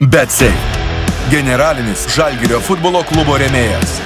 BetSafe. Generalinis Žalgirio futbolo klubo remėjas.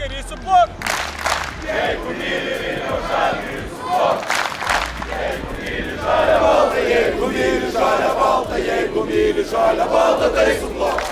Vilniaus žalgerį, suplok! Jeigu myli žalia balta, jeigu myli žalia balta, tai suplok.